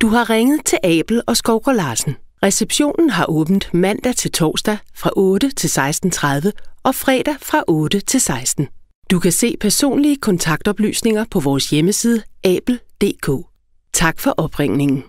Du har ringet til Abel og Skovgård Larsen. Receptionen har åbent mandag til torsdag fra 8 til 16.30 og fredag fra 8 til 16. Du kan se personlige kontaktoplysninger på vores hjemmeside abel.dk. Tak for opringningen.